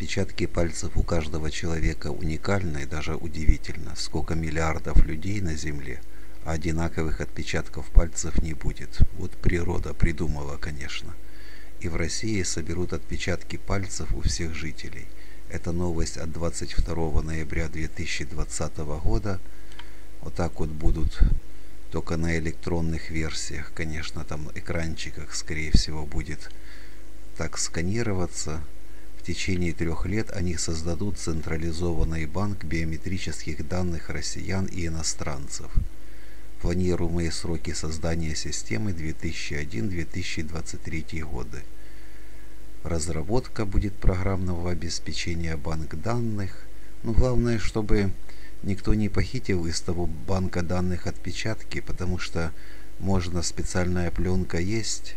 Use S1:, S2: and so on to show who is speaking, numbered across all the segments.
S1: Отпечатки пальцев у каждого человека уникальны и даже удивительно, сколько миллиардов людей на Земле, а одинаковых отпечатков пальцев не будет. Вот природа придумала, конечно. И в России соберут отпечатки пальцев у всех жителей. Это новость от 22 ноября 2020 года. Вот так вот будут только на электронных версиях, конечно, там экранчиках, скорее всего, будет так сканироваться. В течение трех лет они создадут централизованный банк биометрических данных россиян и иностранцев. Планируемые сроки создания системы 2001-2023 годы. Разработка будет программного обеспечения банк данных. Но главное, чтобы никто не похитил из того банка данных отпечатки, потому что можно специальная пленка есть,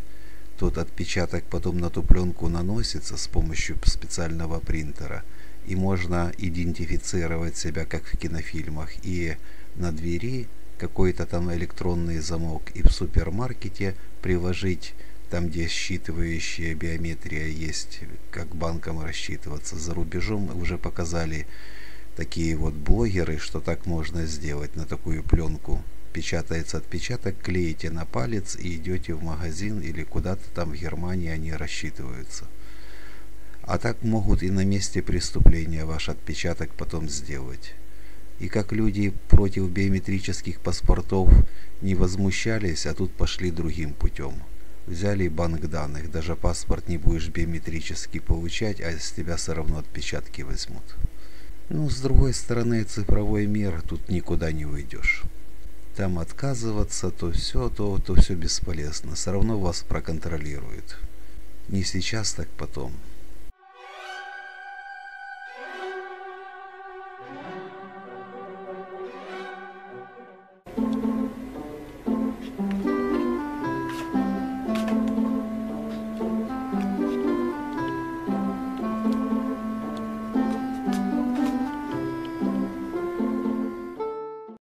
S1: тот отпечаток потом на ту пленку наносится с помощью специального принтера, и можно идентифицировать себя как в кинофильмах, и на двери какой-то там электронный замок, и в супермаркете приложить там, где считывающая биометрия есть, как банком рассчитываться. За рубежом уже показали такие вот блогеры, что так можно сделать на такую пленку. Печатается отпечаток, клеите на палец и идете в магазин или куда-то там в Германии они рассчитываются. А так могут и на месте преступления ваш отпечаток потом сделать. И как люди против биометрических паспортов не возмущались, а тут пошли другим путем. Взяли банк данных, даже паспорт не будешь биометрически получать, а с тебя все равно отпечатки возьмут. Ну, с другой стороны, цифровой мир, тут никуда не уйдешь. Там отказываться, то все, то, то все бесполезно. Все равно вас проконтролируют. Не сейчас, так потом.